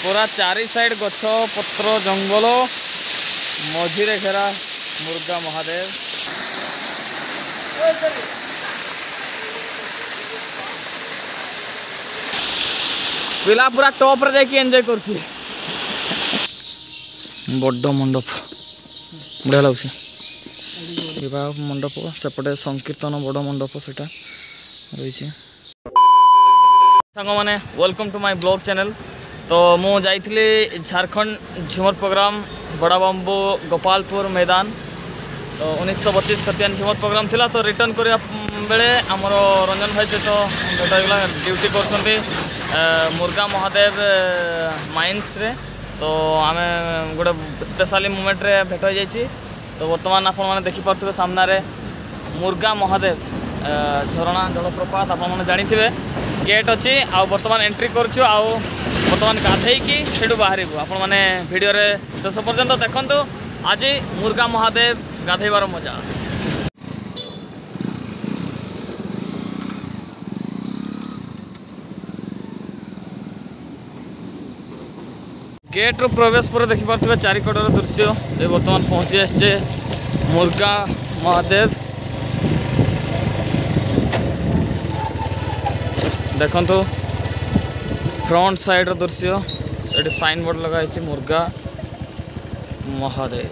ପୁରା ଚାରି ସାଇଡ଼ ଗଛ ପତ୍ର ଜଙ୍ଗଲ ମଝିରେ ଘେରା ମୁର୍ଗା ମହାଦେବ ପିଲା ପୁରା ଟପ୍ରେ ଯାଇକି ଏନ୍ଜୟ କରୁଛି ବଡ଼ ମଣ୍ଡପ ବଢ଼ିଆ ଲାଗୁଛି ବିବାହ ମଣ୍ଡପ ସେପଟେ ସଂକୀର୍ତ୍ତନ ବଡ଼ ମଣ୍ଡପ ସେଇଟା ରହିଛି ସାଙ୍ଗମାନେ welcome to my blog channel ତ ମୁଁ ଯାଇଥିଲି ଝାଡ଼ଖଣ୍ଡ ଝୁମର ପ୍ରୋଗ୍ରାମ୍ ବଡ଼ବାମ୍ବୁ ଗୋପାଳପୁର ମୈଦାନ ତ ଉଣେଇଶହ ବତିଶ ଖତିଆନ ଝୁମର ପ୍ରୋଗ୍ରାମ୍ ଥିଲା ତ ରିଟର୍ଣ୍ଣ କରିବା ବେଳେ ଆମର ରଞ୍ଜନ ଭାଇ ସହିତ ଭେଟ ହେଇଗଲା ଡ୍ୟୁଟି କରୁଛନ୍ତି ମୁର୍ଗା ମହାଦେବ ମାଇନ୍ସରେ ତ ଆମେ ଗୋଟେ ସ୍ପେଶାଲି ମୁମେଣ୍ଟରେ ଭେଟ ହୋଇଯାଇଛି ତ ବର୍ତ୍ତମାନ ଆପଣମାନେ ଦେଖିପାରୁଥିବେ ସାମ୍ନାରେ ମୁର୍ଗା ମହାଦେବ ଝରଣା ଜଳପ୍ରପାତ ଆପଣମାନେ ଜାଣିଥିବେ ଗେଟ୍ ଅଛି ଆଉ ବର୍ତ୍ତମାନ ଏଣ୍ଟ୍ରି କରୁଛୁ ଆଉ ବର୍ତ୍ତମାନ ଗାଧେଇକି ସେଠୁ ବାହାରିବୁ ଆପଣମାନେ ଭିଡ଼ିଓରେ ଶେଷ ପର୍ଯ୍ୟନ୍ତ ଦେଖନ୍ତୁ ଆଜି ମୁର୍ଗା ମହାଦେବ ଗାଧେଇବାର ମଜା ଗେଟ୍ରୁ ପ୍ରବେଶ ପରେ ଦେଖିପାରୁଥିବେ ଚାରିକଡ଼ର ଦୃଶ୍ୟ ଏ ବର୍ତ୍ତମାନ ପହଞ୍ଚି ଆସିଛେ ମୁର୍ଗା ମହାଦେବ ଦେଖନ୍ତୁ ফ্রন্ট সাইড্র দৃশ্য সেটি সাইনবোর্ড লগা হয়েছে মুরগা মহাদেব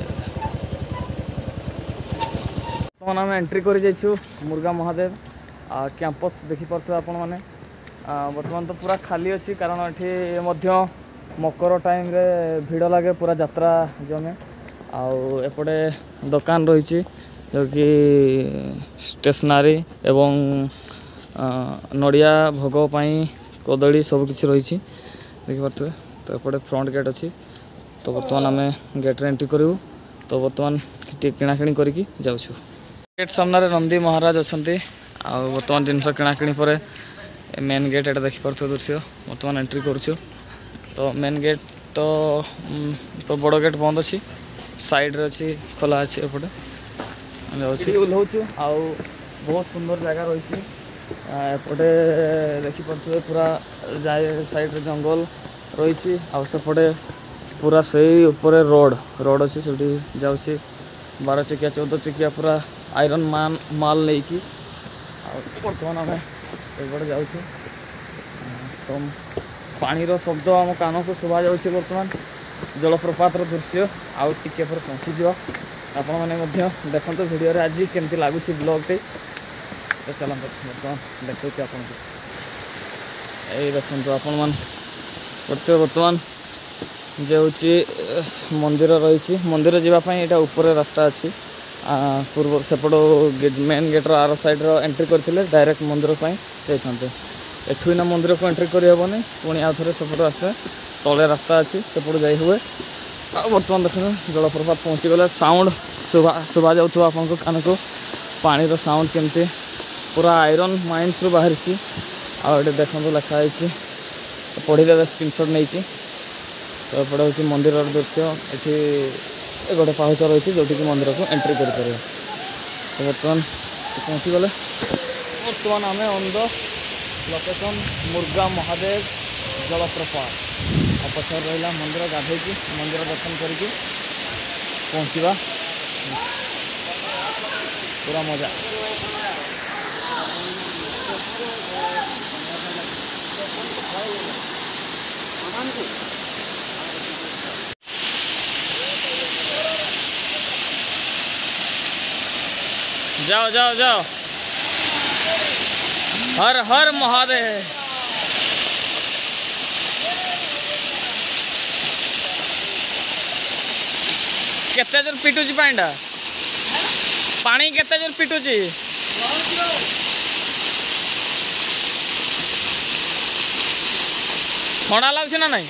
বর্তমান আমি এন্ট্রি করে যাইছু মুরগা মহাদেব ক্যাম্পস দেখিপারে আপন মানে বর্তমান তো পুরা খালি অছি কারণ এটি মধ্য মকর টাইমরে ভিড় লাগে পুরা যাত্রা জমে আপটে দোকান রয়েছে যেকি স্টেশনারি এবং নড়িয়া ভোগ পাই କଦଳୀ ସବୁକିଛି ରହିଛି ଦେଖିପାରୁଥିବେ ତ ଏପଟେ ଫ୍ରଣ୍ଟ ଗେଟ୍ ଅଛି ତ ବର୍ତ୍ତମାନ ଆମେ ଗେଟ୍ରେ ଏଣ୍ଟ୍ରି କରିବୁ ତ ବର୍ତ୍ତମାନ ଟିକେ କିଣାକିଣି କରିକି ଯାଉଛୁ ଗେଟ୍ ସାମ୍ନାରେ ନନ୍ଦୀ ମହାରାଜ ଅଛନ୍ତି ଆଉ ବର୍ତ୍ତମାନ ଜିନିଷ କିଣାକିଣି ପରେ ମେନ୍ ଗେଟ୍ ଏଇଟା ଦେଖିପାରୁଥିବ ଦୃଶ୍ୟ ବର୍ତ୍ତମାନ ଏଣ୍ଟ୍ରି କରୁଛୁ ତ ମେନ୍ ଗେଟ୍ ତ ବଡ଼ ଗେଟ୍ ବନ୍ଦ ଅଛି ସାଇଡ଼୍ରେ ଅଛି ଖୋଲା ଅଛି ଏପଟେ ଯାଉଛୁ ଓହ୍ଲଉଛୁ ଆଉ ବହୁତ ସୁନ୍ଦର ଜାଗା ରହିଛି ଏପଟେ ଦେଖିପାରୁଥିବେ ପୁରା ସାଇଡ଼୍ରେ ଜଙ୍ଗଲ ରହିଛି ଆଉ ସେପଟେ ପୁରା ସେଇ ଉପରେ ରୋଡ଼ ରୋଡ଼ ଅଛି ସେଠି ଯାଉଛି ବାର ଚକିଆ ଚଉଦ ଚକିଆ ପୁରା ଆଇରନ୍ ମାନ ମାଲ ନେଇକି ଆଉ ବର୍ତ୍ତମାନ ଆମେ ଏପଟେ ଯାଉଛୁ ତ ପାଣିର ଶବ୍ଦ ଆମ କାନକୁ ଶୁଭାଯାଉଛି ବର୍ତ୍ତମାନ ଜଳପ୍ରପାତର ଦୃଶ୍ୟ ଆଉ ଟିକେ ପରେ ପହଞ୍ଚିଯିବ ଆପଣମାନେ ମଧ୍ୟ ଦେଖନ୍ତୁ ଭିଡ଼ିଓରେ ଆଜି କେମିତି ଲାଗୁଛି ବ୍ଲଗ୍ଟି ତ ଚାଲନ୍ତୁ ବର୍ତ୍ତମାନ ଦେଖାଉଛି ଆପଣଙ୍କୁ ଏଇ ଦେଖନ୍ତୁ ଆପଣମାନେ ଗୋଟେ ବର୍ତ୍ତମାନ ଯେ ହେଉଛି ମନ୍ଦିର ରହିଛି ମନ୍ଦିର ଯିବା ପାଇଁ ଏଇଟା ଉପରେ ରାସ୍ତା ଅଛି ପୂର୍ବ ସେପଟ ମେନ୍ ଗେଟ୍ର ଆର ସାଇଡ଼୍ର ଏଣ୍ଟ୍ରି କରିଥିଲେ ଡାଇରେକ୍ଟ ମନ୍ଦିର ପାଇଁ ଯାଇଥାନ୍ତେ ଏଠୁ ଏଇନା ମନ୍ଦିରକୁ ଏଣ୍ଟ୍ରି କରିହେବନି ପୁଣି ଆଉ ଥରେ ସେପଟୁ ଆସିବେ ତଳେ ରାସ୍ତା ଅଛି ସେପଟୁ ଯାଇ ହୁଏ ଆଉ ବର୍ତ୍ତମାନ ଦେଖନ୍ତୁ ଜଳପ୍ରପାତ ପହଞ୍ଚିଗଲେ ସାଉଣ୍ଡ ଶୁଭା ଶୁଭାଯାଉଥିବ ଆପଣଙ୍କ କାନକୁ ପାଣିର ସାଉଣ୍ଡ କେମିତି ପୁରା ଆଇରନ୍ ମାଇନ୍ସରୁ ବାହାରିଛି ଆଉ ଏଠି ଦେଖନ୍ତୁ ଲେଖା ହେଇଛି ପଢ଼ିଦେବେ ସ୍କ୍ରିନ୍ସଟ୍ ନେଇକି ତ ଏପଟେ ହେଉଛି ମନ୍ଦିରର ଦୃଶ୍ୟ ଏଠି ଗୋଟେ ପାହୁଚ ରହିଛି ଯେଉଁଠିକି ମନ୍ଦିରକୁ ଏଣ୍ଟ୍ରି କରିପାରିବେ ତ ବର୍ତ୍ତମାନ ପହଞ୍ଚିଗଲେ ବର୍ତ୍ତମାନ ଆମେ on the location Murga Mahadev ଜଳପ୍ରପାତ ଆଉ ପଛରେ ରହିଲା ମନ୍ଦିର ଗାଧୋଇକି ମନ୍ଦିର ଦର୍ଶନ କରିକି ପହଞ୍ଚିବା ପୁରା ମଜା जाओ जाओ जाओ हर हर महादेव कते जोर पिटुची पाइटा पानी केते जोर पिटुची ଥଣ୍ଡା লাগছে না নাই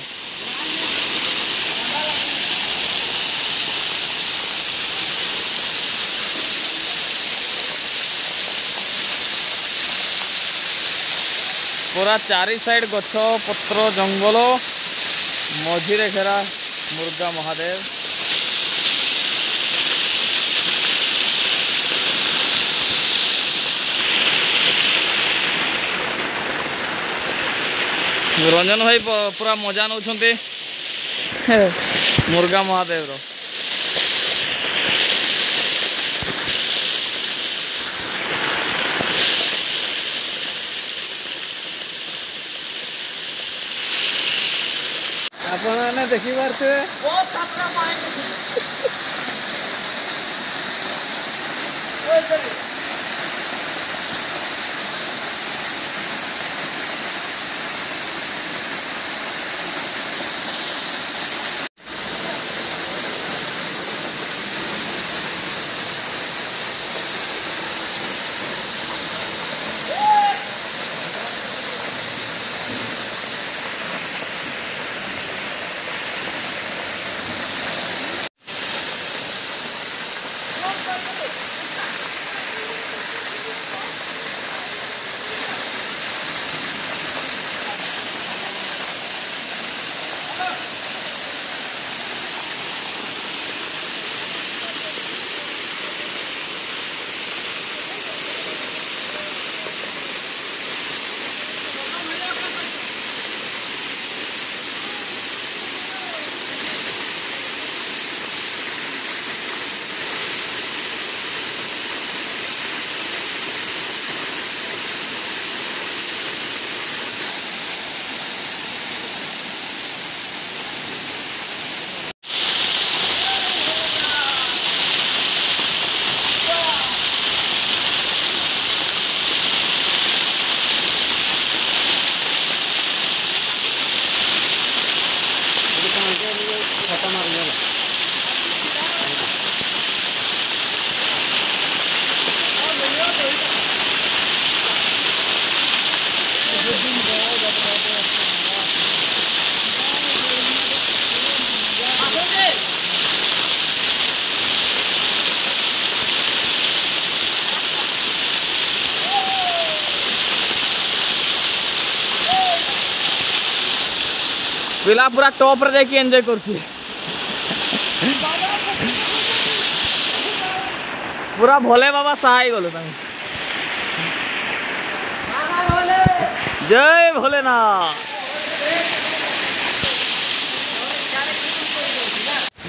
পুরা চারি সাইড গছ পত্র জঙ্গল মঝিরে ঘেরা মুর্গা মহাদেব ରଞ୍ଜନ ଭାଇ ପୁରା ମଜା ନେଉଛନ୍ତି ମୁର୍ଗା ମହାଦେବର ଆପଣମାନେ ଦେଖିପାରୁଥିବେ Yeah. विलापुरा टॉप पर देखिए एंजॉय करती है পুরা ভোলে বাবা সাহাই গেল ତାଙ୍କୁ জয় না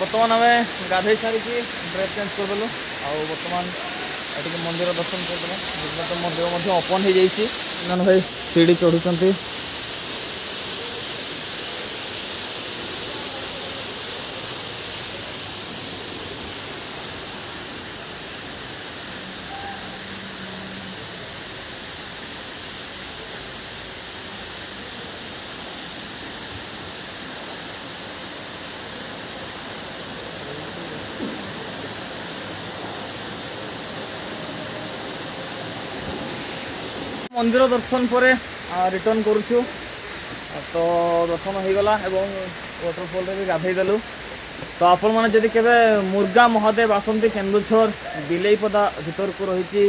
বর্তমান আমি গাধোই সারিছি ড্রেস চেঞ্জ করে করেদেলু আর্তমান এটি মন্দির দর্শন করে করেদেলু মন্দির মধ্যে ওপন হয়ে যাইছি ভাই সিঁড়ি চড়ুচ্ছেন মন্দির দর্শন পরে রিটর্ন করছু তো দর্শন হয়েগলা এবং ওয়াটরফলরে বি গাধেই দেলু তো আপন মানে যদি কেবে মুরগা মহাদেব আসন্তি কেন্দুঝর বিলেইপদা ভিতরকু রয়েছে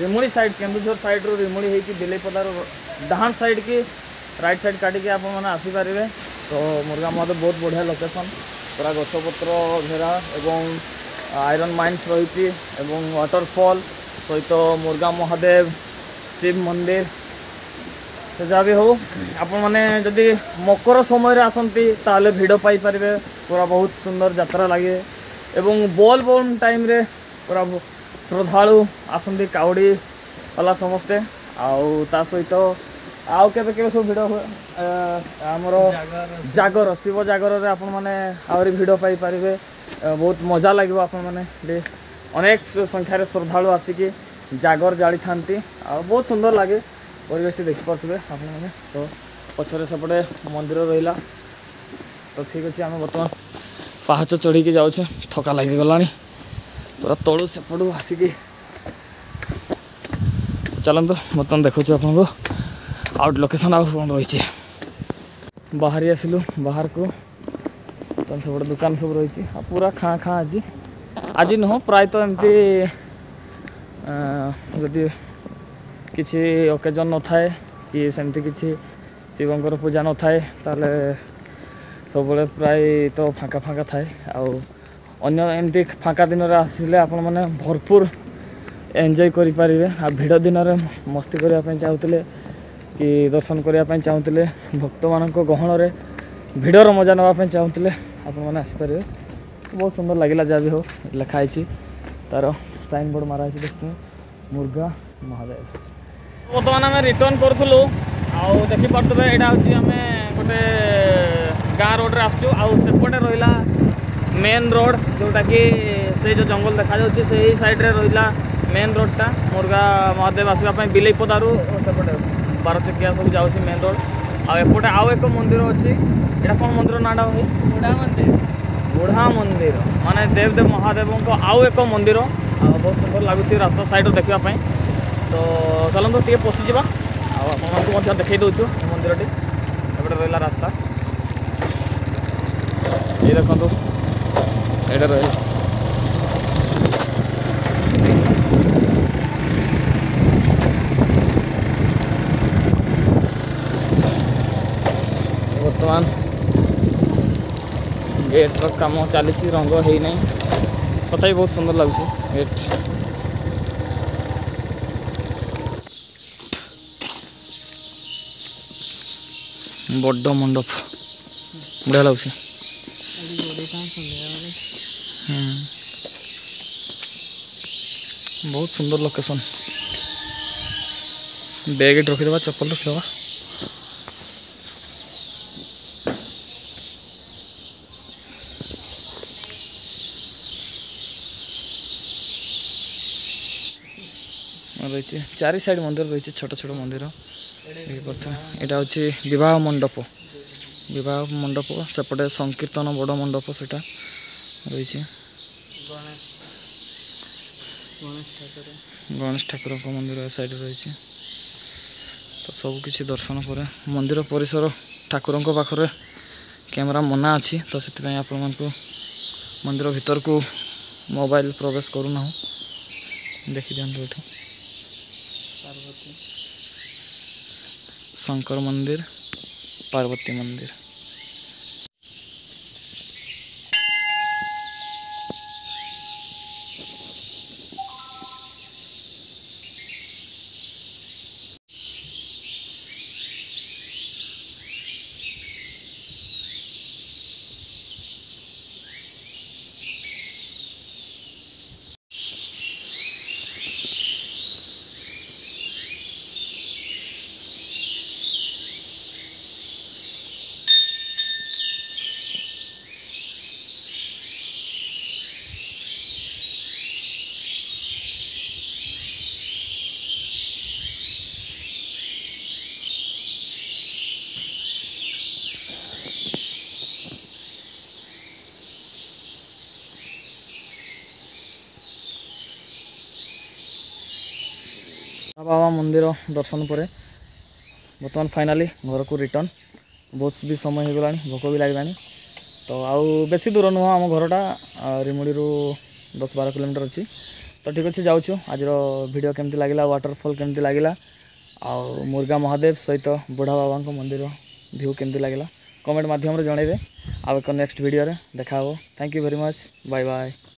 রিমুড়ি সাইড কেন্দুঝর সাইড্রু রিমুড়ি হয়েকি বিলেইপদার ডাহাণ সাইড কি রাইট সাইড কাটিকি আপন মানে আসিপারে তো মুরগা মহাদেব বহুত বঢ়িয়া লোকেসন পুরা গছপত্র ঘেরা এবং আইরন মাইন্স রয়েছে এবং ওয়াটরফল সহিত মুরগা মহাদেব শিব মন্দির তো যা বি হো আপনার যদি মকর সময় আসতে তাহলে ভিড় পাইপারে পুরা বহুত সুন্দর যাত্রা লাগে এবং বল বম টাইমে পুরা শ্রদ্ধাড়ু আসতে কাউড়ি বালা সমস্তে আউ তা সহিত আউ কেবে কেবে সব ভিড় হুয়ে আমার জাগর শিব জাগরের আপনার আহরি ভিড় পাইপারে বহুত মজা লাগবে আপনার অনেক সংখ্যার শ্রদ্ধাড়ু আসিকি ଜାଗର ଜାଳିଥାନ୍ତି ଆଉ ବହୁତ ସୁନ୍ଦର ଲାଗେ ପରିବେଶଟି ଦେଖିପାରୁଥିବେ ଆପଣମାନେ ତ ପଛରେ ସେପଟେ ମନ୍ଦିର ରହିଲା ତ ଠିକ୍ ଅଛି ଆମେ ବର୍ତ୍ତମାନ ପାହାଚ ଚଢ଼ିକି ଯାଉଛେ ଥକା ଲାଗିଗଲାଣି ପୁରା ତଳୁ ସେପଟୁ ଆସିକି ଚାଲନ୍ତୁ ବର୍ତ୍ତମାନ ଦେଖୁଛୁ ଆପଣଙ୍କୁ ଆଉଟ୍ ଲୋକେସନ୍ ଆଉ କ'ଣ ରହିଛି ବାହାରି ଆସିଲୁ ବାହାରକୁ ତ ସେପଟେ ଦୋକାନ ସବୁ ରହିଛି ଆଉ ପୁରା ଖାଁ ଖାଁ ଆଜି ଆଜି ନୁହଁ ପ୍ରାୟତଃ ଏମିତି ଯଦି କିଛି ଅକେଜନ୍ ନଥାଏ କି ସେମିତି କିଛି ଶିବଙ୍କର ପୂଜା ନଥାଏ ତାହେଲେ ସବୁବେଳେ ପ୍ରାୟ ତ ଫାଙ୍କା ଫାଙ୍କା ଥାଏ ଆଉ ଅନ୍ୟ ଏମିତି ଫାଙ୍କା ଦିନରେ ଆସିଲେ ଆପଣମାନେ ଭରପୁର ଏନ୍ଜୟ କରିପାରିବେ ଆଉ ଭିଡ଼ ଦିନରେ ମସ୍ତି କରିବା ପାଇଁ ଚାହୁଁଥିଲେ କି ଦର୍ଶନ କରିବା ପାଇଁ ଚାହୁଁଥିଲେ ଭକ୍ତମାନଙ୍କ ଗହଣରେ ଭିଡ଼ର ମଜା ନେବା ପାଇଁ ଚାହୁଁଥିଲେ ଆପଣମାନେ ଆସିପାରିବେ ବହୁତ ସୁନ୍ଦର ଲାଗିଲା ଯାହା ବି ହଉ ଲେଖା ହେଇଛି ତା'ର সাইনবোর্ড মারা আছে দেখুন মুরগা মহাদেব বর্তমানে আমি রিটর্ন করুলু আউ দেখিপারে এটা হচ্ছে আমি গোটে গাঁ রোডে আসছু আপটে রহলা মেন রোড যেটা কি সেই যে জঙ্গল দেখা যাচ্ছে সেই সাইডে রহলা মেন রোডটা মুরগা মহাদেব আসা বিলেই পদারু সেপটে বার চকিয়া সব যাচ্ছি মেন রোড আপটে আউ এক মন্দির অছি এটা কোন মন্দির নাটা ভাই বুড়া মন্দির বুড়া মন্দির মানে দেবদেব মহাদেব আউ এক মন্দির ଆଉ ବହୁତ ସୁନ୍ଦର ଲାଗୁଛି ରାସ୍ତା ସାଇଡ଼୍ରୁ ଦେଖିବା ପାଇଁ ତ ଚାଲନ୍ତୁ ଟିକେ ପଶିଯିବା ଆଉ ଆପଣଙ୍କୁ ମଧ୍ୟ ଦେଖାଇ ଦେଉଛୁ ଏ ମନ୍ଦିରଟି ଏପଟେ ରହିଲା ରାସ୍ତା ଏଇ ଦେଖନ୍ତୁ ଏଇଟା ରହିଲା ବର୍ତ୍ତମାନ ଗେଟ୍ର କାମ ଚାଲିଛି ରଙ୍ଗ ହେଇନାହିଁ কতই ও সুন্দর লাগছে এট বড় মণ্ডপ বড় লাগছে ওরে টা সুন্দর লাগা খুব সুন্দর location ব্যাগ এট রেখে দাও চप्पल রেখে দাও রয়েছে চারি সাইড মন্দির রয়েছে ছোট ছোট মন্দির এটা হচ্ছে বিবাহ মণ্ডপ বিবাহ মণ্ডপ সেপটে সংকীর্তন বড় মণ্ডপ সেটা রয়েছে গণেশ ঠাকুর মন্দির সাইড রয়েছে তো সব কিছু দর্শন পরে মন্দির পরিসর ঠাকুর পাখে ক্যামেরা মনা আছে তো সে আপনার মন্দির ভিতরক মোবাইল প্রবেশ করু না দেখি দিও এটা शंकर मंदिर पार्वती मंदिर ବାବା ମନ୍ଦିର ଦର୍ଶନ ପରେ ବର୍ତ୍ତମାନ ଫାଇନାଲି ଘରକୁ ରିଟର୍ନ ବହୁତ ବି ସମୟ ହୋଇଗଲାଣି ଭୋକ ବି ଲାଗିଲାଣି ତ ଆଉ ବେଶୀ ଦୂର ନୁହଁ ଆମ ଘରଟା ରିମୁଡ଼ିରୁ ଦଶ ବାର କିଲୋମିଟର ଅଛି ତ ଠିକ୍ ଅଛି ଯାଉଛୁ ଆଜିର ଭିଡ଼ିଓ କେମିତି ଲାଗିଲା ୱାଟରଫଲ୍ କେମିତି ଲାଗିଲା ଆଉ ମୁର୍ଗା ମହାଦେବ ସହିତ ବୁଢ଼ା ବାବାଙ୍କ ମନ୍ଦିର ଭିୟୁ କେମିତି ଲାଗିଲା କମେଣ୍ଟ ମାଧ୍ୟମରେ ଜଣାଇବେ ଆଉ ଏକ ନେକ୍ସଟ ଭିଡ଼ିଓରେ ଦେଖା ହେବ thank you very much bye bye